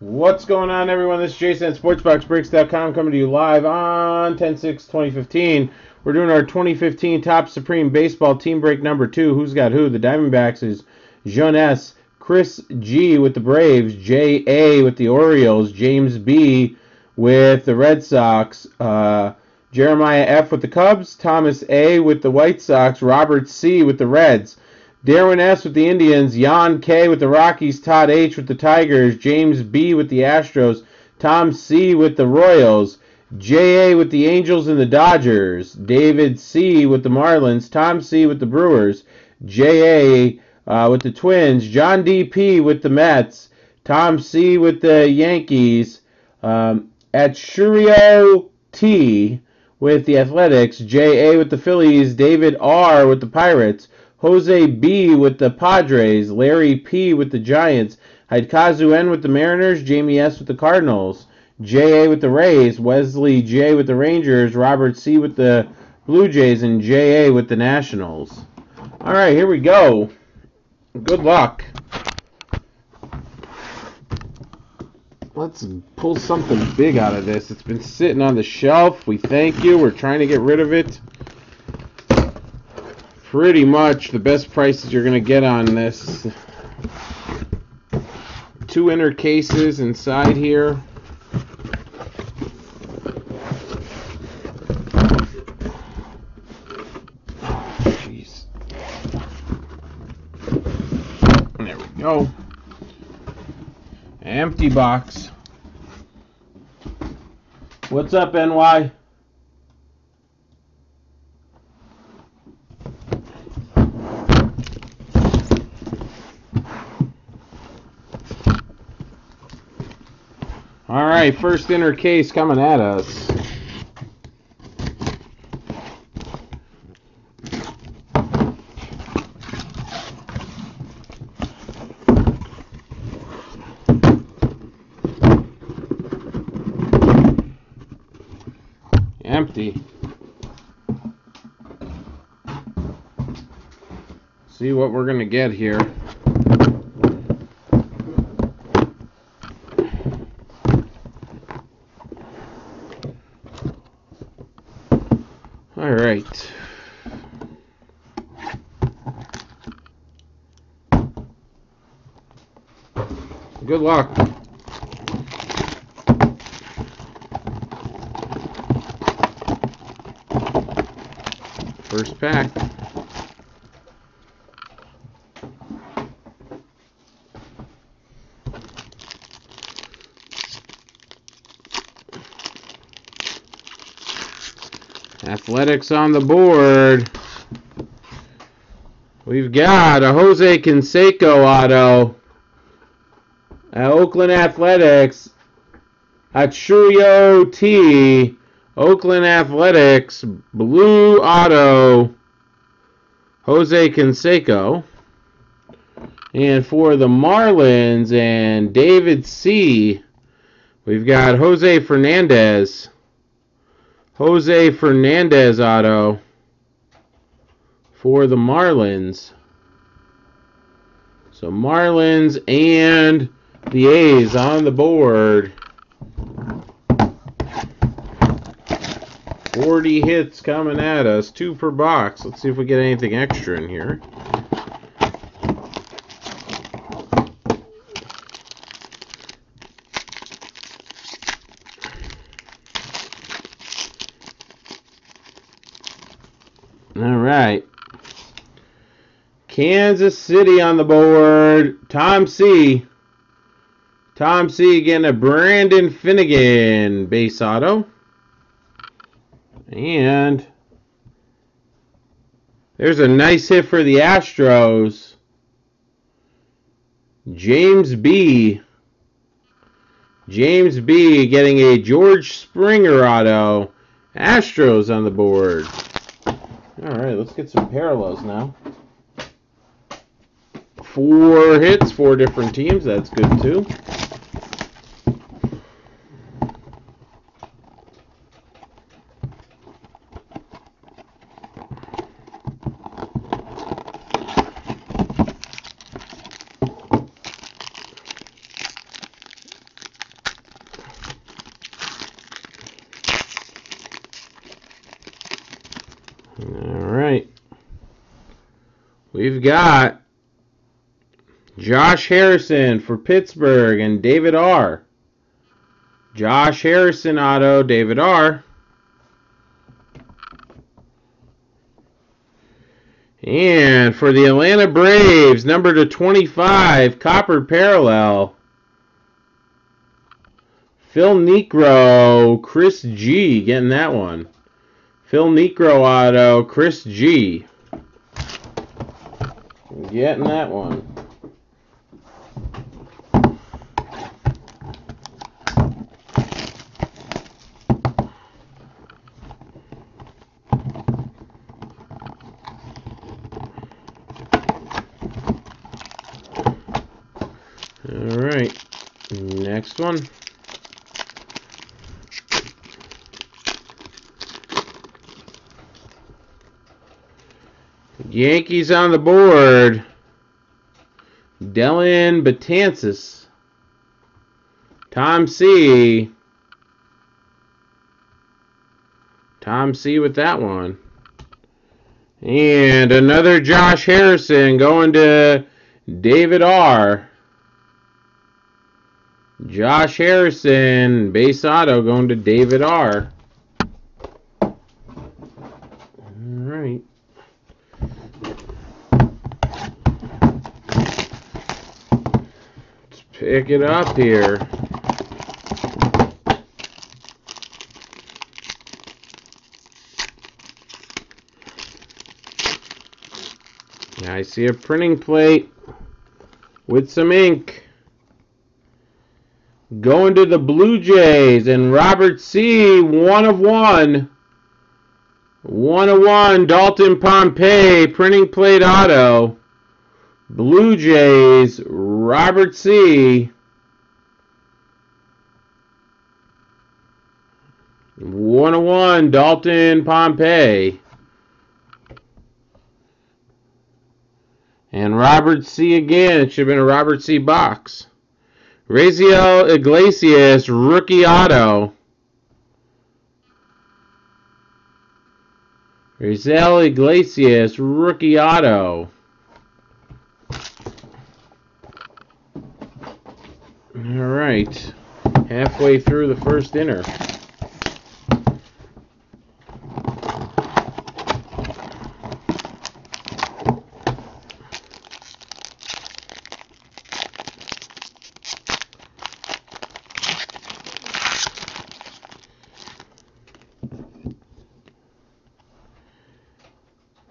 What's going on, everyone? This is Jason at SportsBoxBreaks.com coming to you live on 10 6 2015. We're doing our 2015 Topps Supreme Baseball Team Break number two. Who's got who? The Diamondbacks is Jean S., Chris G. with the Braves, J. A. with the Orioles, James B. with the Red Sox, uh, Jeremiah F. with the Cubs, Thomas A. with the White Sox, Robert C. with the Reds. Darwin S. with the Indians, Jan K. with the Rockies, Todd H. with the Tigers, James B. with the Astros, Tom C. with the Royals, J.A. with the Angels and the Dodgers, David C. with the Marlins, Tom C. with the Brewers, J.A. Uh, with the Twins, John D.P. with the Mets, Tom C. with the Yankees, um, at Shurio T. with the Athletics, J.A. with the Phillies, David R. with the Pirates, Jose B with the Padres, Larry P with the Giants, Hidekazu N with the Mariners, Jamie S with the Cardinals, JA with the Rays, Wesley J with the Rangers, Robert C with the Blue Jays, and JA with the Nationals. All right, here we go. Good luck. Let's pull something big out of this. It's been sitting on the shelf. We thank you. We're trying to get rid of it pretty much the best prices you're going to get on this. Two inner cases inside here. Jeez. There we go. Empty box. What's up, NY? First inner case coming at us. Empty. See what we're going to get here. All right. Good luck. First pack. Athletics on the board. We've got a Jose Canseco auto. At Oakland Athletics. Atsurio T. Oakland Athletics. Blue auto. Jose Canseco. And for the Marlins and David C. We've got Jose Fernandez. Jose Fernandez auto for the Marlins. So Marlins and the A's on the board. 40 hits coming at us, two per box. Let's see if we get anything extra in here. All right. Kansas City on the board. Tom C. Tom C getting a Brandon Finnegan base auto. And there's a nice hit for the Astros. James B. James B getting a George Springer auto. Astros on the board. All right, let's get some parallels now. Four hits, four different teams. That's good too. All right. We've got Josh Harrison for Pittsburgh and David R. Josh Harrison auto, David R. And for the Atlanta Braves, number to 25, copper parallel. Phil Niekro, Chris G, getting that one. Phil Niekro auto, Chris G. Getting that one. All right, next one. Yankees on the board. Dellin Betances. Tom C. Tom C with that one. And another Josh Harrison going to David R. Josh Harrison, base auto going to David R. All right. Pick it up here. I see a printing plate with some ink. Going to the Blue Jays and Robert C. One of one. One of one. Dalton Pompey. Printing plate auto. Blue Jays. Robert C. One of one. Dalton Pompey. And Robert C. again. It should have been a Robert C. box. Raisel Iglesias, rookie auto. Raisel Iglesias, rookie auto. All right. Halfway through the first inner.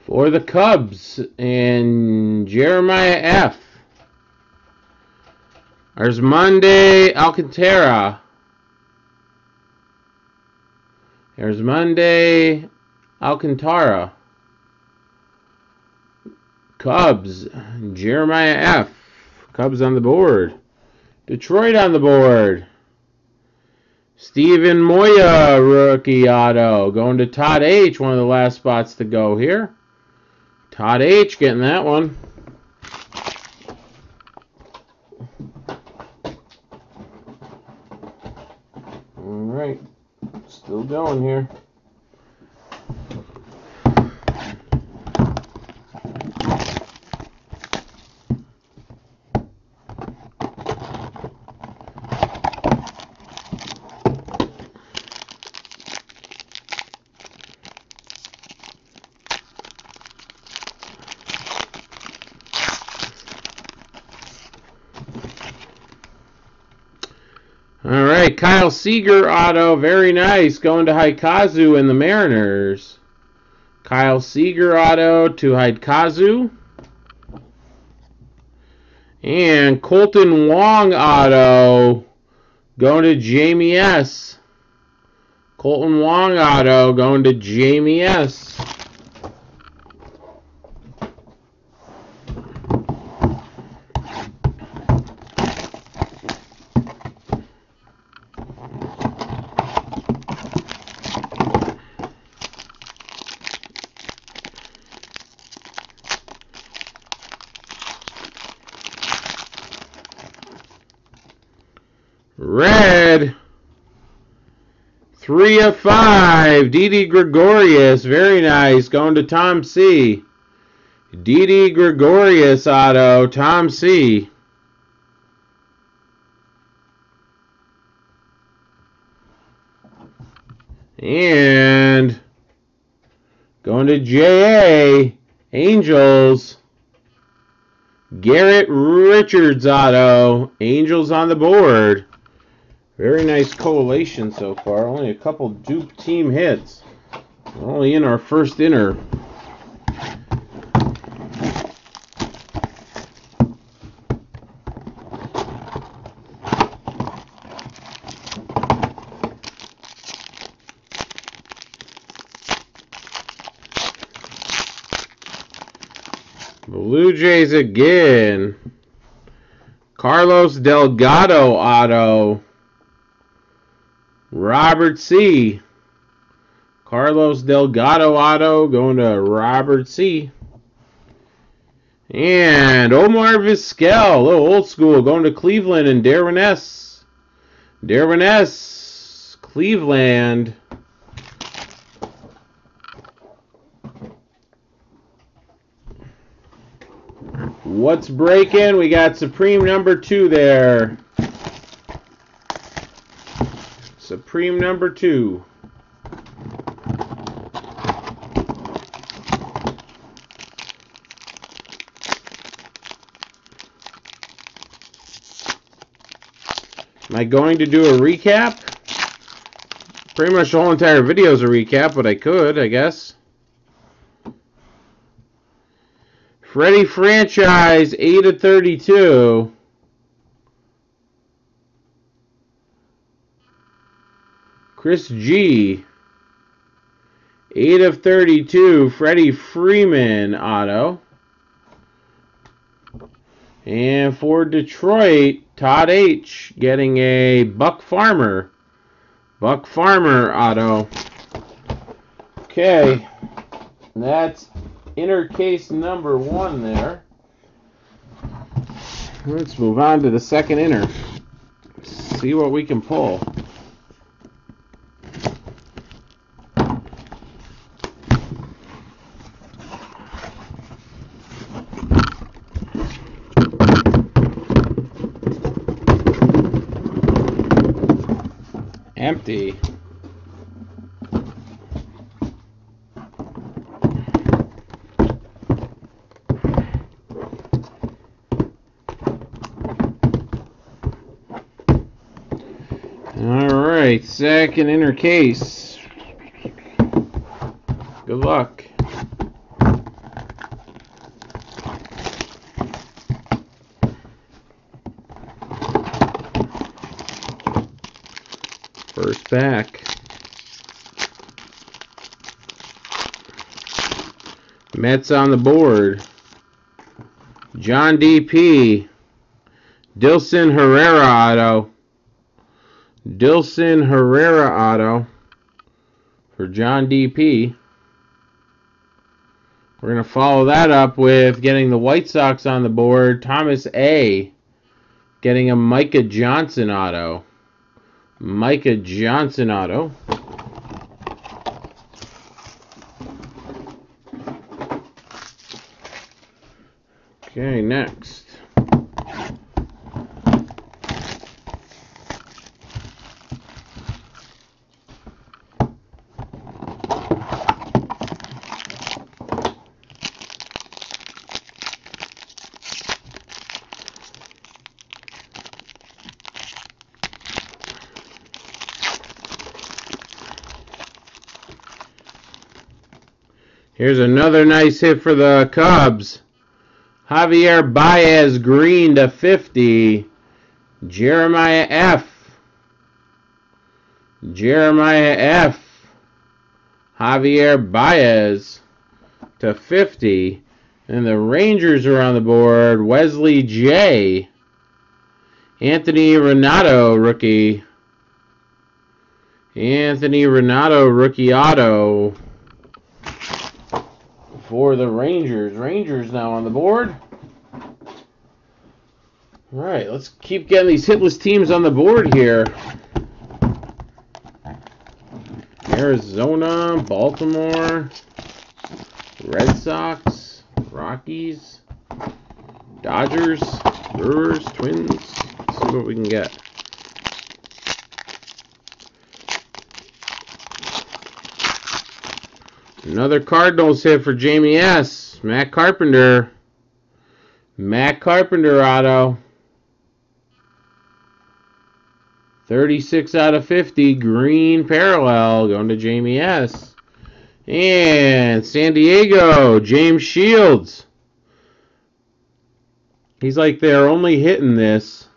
For the Cubs and Jeremiah F. There's Monday Alcantara. There's Monday Alcantara. Cubs, Jeremiah F. Cubs on the board. Detroit on the board. Steven Moya, rookie auto. Going to Todd H., one of the last spots to go here. Todd H. getting that one. All right. Still going here. All right, Kyle Seager auto, very nice, going to Haikazu and the Mariners. Kyle Seager auto to Haikazu. And Kolten Wong auto going to Jamie S. Kolten Wong auto going to Jamie S. Red. Of five. Didi Gregorius. Very nice. Going to Tom C. Didi Gregorius auto. Tom C. And going to JA. Angels. Garrett Richards auto. Angels on the board. Very nice collation so far. Only a couple dupe team hits. Only in our first inner. Blue Jays again. Carlos Delgado auto. Robert C. Carlos Delgado auto going to Robert C. And Omar Vizquel, a little old school, going to Cleveland and Darwin S. Darwin S. Cleveland. What's breaking? We got Supreme number two there. Supreme number two. Am I going to do a recap? Pretty much the whole entire video is a recap, but I could, I guess. Freddy Franchise, 8 of 32. Chris G. 8 of 32. Freddie Freeman auto. And for Detroit, Todd H. getting a Buck Farmer. Buck Farmer auto. Okay. That's inner case number one there. Let's move on to the second inner. See what we can pull. empty. All right, second inner case. Good luck. First back. Mets on the board. John DP. Dilson Herrera auto. Dilson Herrera auto for John DP. We're going to follow that up with getting the White Sox on the board. Thomas A. Getting a Micah Johnson auto. Micah Johnson auto. Okay, next. Here's another nice hit for the Cubs. Javier Baez green to 50. Jeremiah F. Jeremiah F. Javier Baez to 50. And the Rangers are on the board. Wesley J. Anthony Ranaudo, rookie. Anthony Ranaudo, rookie auto for the Rangers. Rangers now on the board. All right, let's keep getting these hitless teams on the board here. Arizona, Baltimore, Red Sox, Rockies, Dodgers, Brewers, Twins. Let's see what we can get. Another Cardinals hit for Jamie S. Matt Carpenter. Matt Carpenter auto. 36 out of 50. Green parallel going to Jamie S. And San Diego, James Shields. He's like they're only hitting this.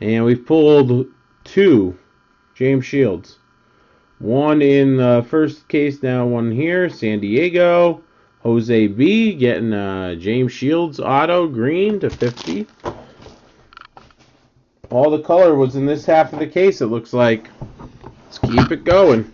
And we've pulled two James Shields. One in the first case now, one here. San Diego. Jose B getting uh, James Shields auto green to 50. All the color was in this half of the case, it looks like. Let's keep it going.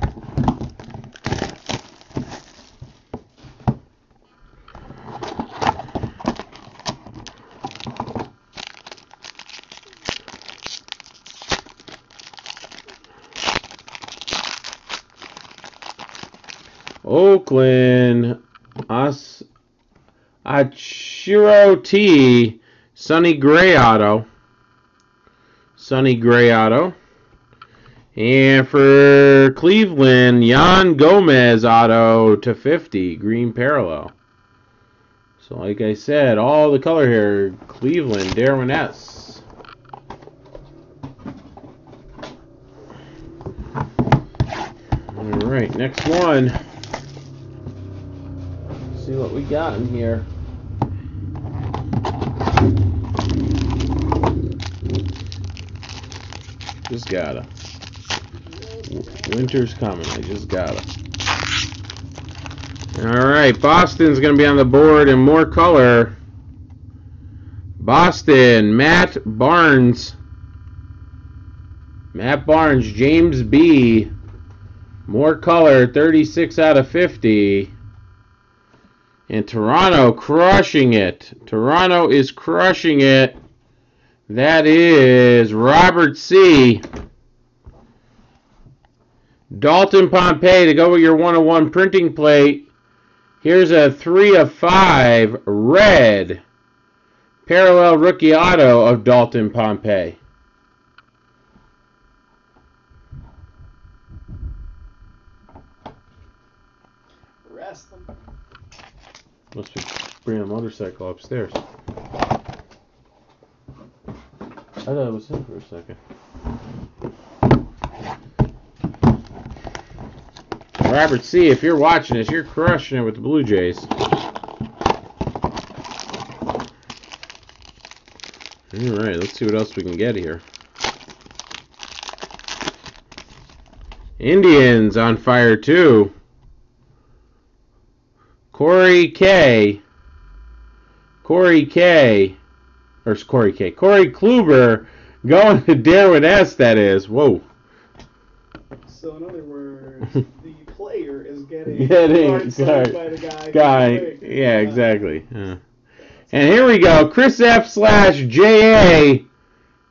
Oakland, As Achiro T, Sonny Gray Auto. Sonny Gray Auto. And for Cleveland, Yan Gomes Auto to 50, green parallel. So, like I said, all the color here, Cleveland, Darwin S. All right, next one we got in here. Just gotta. Winter's coming. I just gotta. Alright, Boston's going to be on the board in more color. Boston, Matt Barnes. Matt Barnes, James B. More color, 36 out of 50. And Toronto crushing it. Toronto is crushing it. That is Robert C. Dalton Pompey to go with your 101 printing plate. Here's a 3 of 5 red parallel rookie auto of Dalton Pompey. Must be bringing a motorcycle upstairs. I thought it was him for a second. Robert C., if you're watching this, you're crushing it with the Blue Jays. Alright, let's see what else we can get here. Indians on fire too. Corey K. Corey K. Or Corey K. Corey Kluber going to Darwin S. That is. Whoa. So in other words, the player is getting, getting sorry, by the guy. guy yeah, exactly. Yeah. And here we go. Chris F. slash J.A.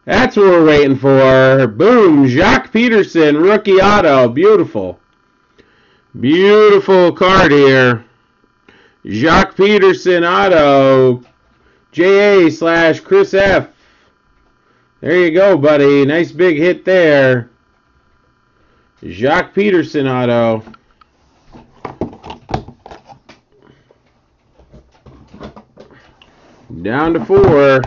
That's what we're waiting for. Boom. Joc Pederson, rookie auto. Beautiful. Beautiful card here. Joc Pederson auto. JA slash Chris F. There you go, buddy. Nice big hit there. Joc Pederson auto. Down to four.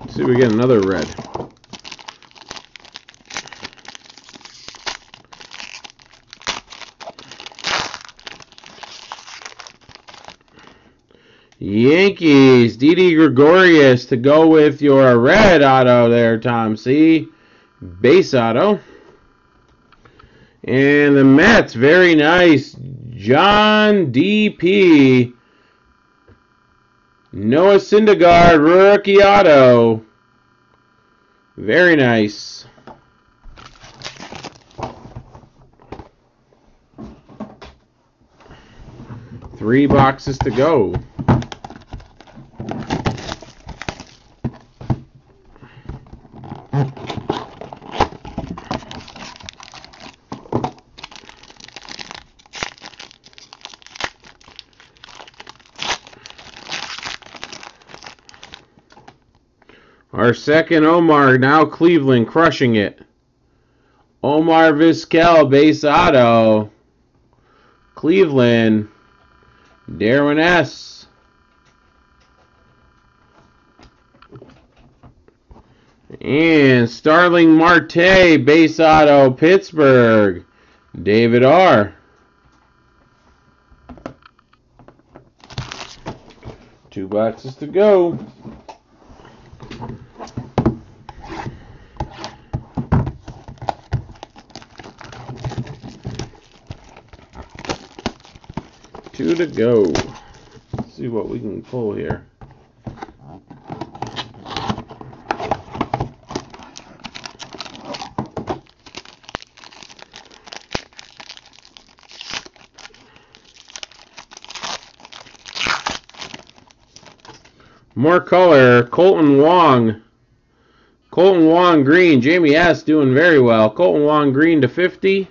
Let's see, we get another red. Yankees, Didi Gregorius to go with your red auto there, Tom C. Base auto. And the Mets, very nice. John D.P. Noah Syndergaard, rookie auto. Very nice. Three boxes to go. Our second Omar, now Cleveland, crushing it. Omar Vizquel, base auto. Cleveland. Darwin S. And Starling Marte, base auto, Pittsburgh. David R. Two boxes to go. To go. Let's see what we can pull here. More color. Kolten Wong. Kolten Wong green. Jamie S. doing very well. Kolten Wong green to 50.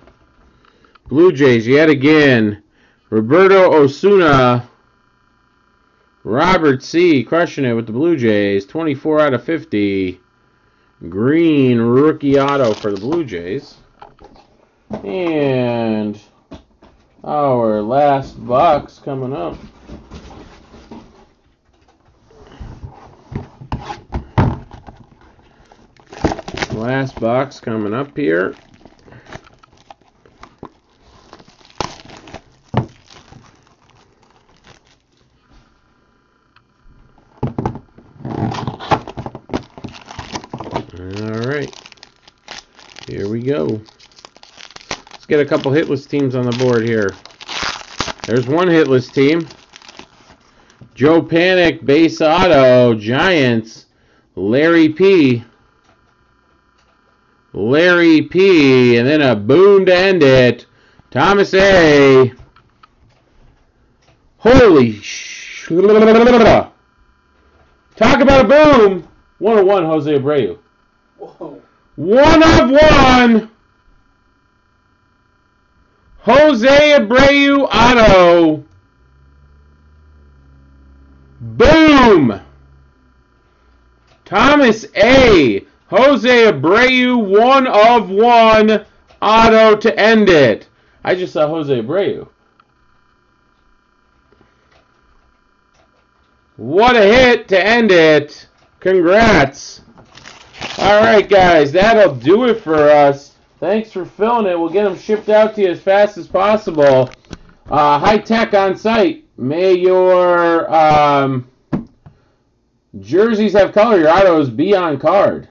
Blue Jays yet again. Roberto Osuna. Robert C. crushing it with the Blue Jays. 24 out of 50. Green rookie auto for the Blue Jays. And our last box coming up. Last box coming up here. Alright. Here we go. Let's get a couple hitless teams on the board here. There's one hitless team. Joe Panik, base auto, Giants, Larry P. Larry P. And then a boom to end it. Thomas A. Holy sh! Talk about a boom! 101 Jose Abreu. One of one. Jose Abreu auto. Boom. Thomas A. Jose Abreu, one of one auto to end it. I just saw Jose Abreu. What a hit to end it. Congrats. All right, guys, that'll do it for us. Thanks for filling it. We'll get them shipped out to you as fast as possible. Uh, high tech on site. May your um, jerseys have color. Your autos be on card.